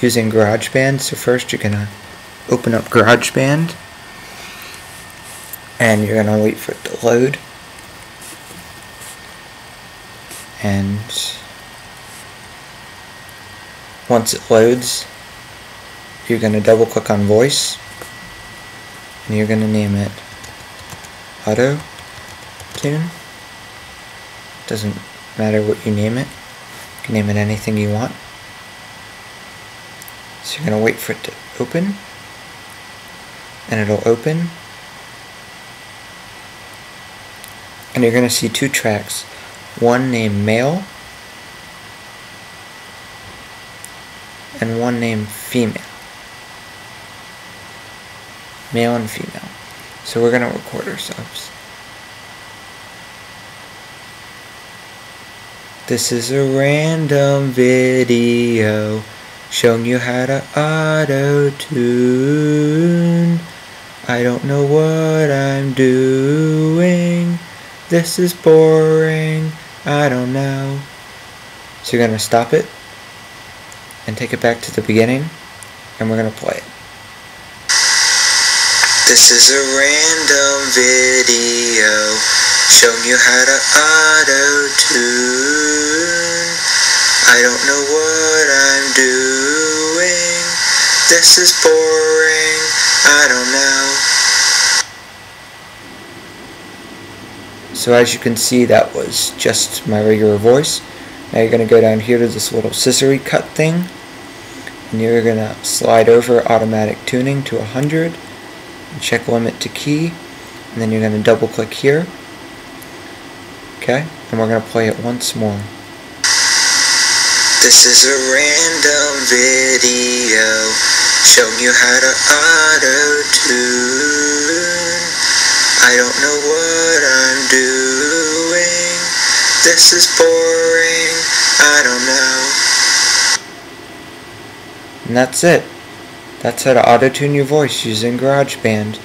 using GarageBand. So first you're gonna open up GarageBand and you're gonna wait for it to load. And once it loads, you're gonna double click on voice and you're gonna name it auto tune. Doesn't matter what you name it. You can name it anything you want. So you're going to wait for it to open. And it'll open. And you're going to see two tracks. One named male. And one named female. Male and female. So we're going to record ourselves. This is a random video showing you how to auto tune. I don't know what I'm doing. This is boring. I don't know. So you're going to stop it and take it back to the beginning and we're going to play it. This is a random video showing you how to auto tune. I don't know what I'm doing. This is boring. I don't know. So as you can see that was just my regular voice. Now you're going to go down here to this little scissory cut thing and you're going to slide over automatic tuning to 100 and check limit to key and then you're going to double click here Okay, and we're going to play it once more. This is a random video showing you how to auto-tune. I don't know what I'm doing. This is boring. I don't know. And that's it. That's how to auto-tune your voice using GarageBand.